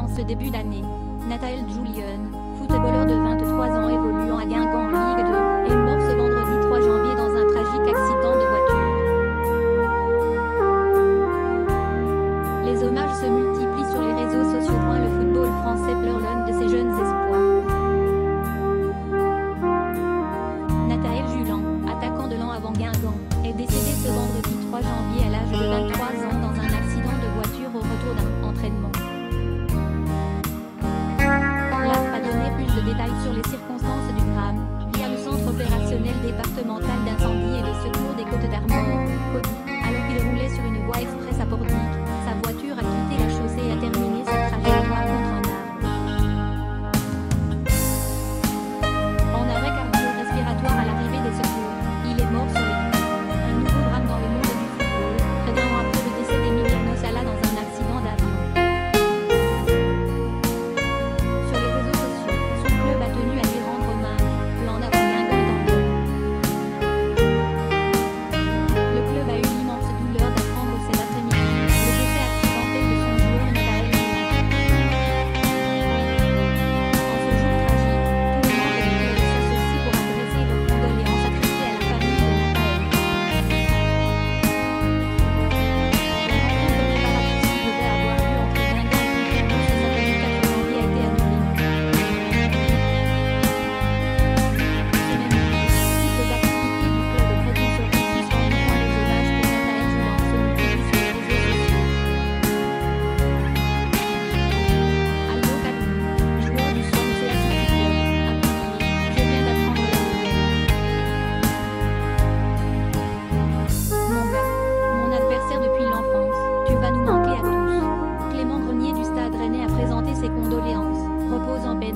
en ce début d'année. Nathael Julien, footballeur de 23 ans évoluant à Guingamp présenter ses condoléances. Repose en paix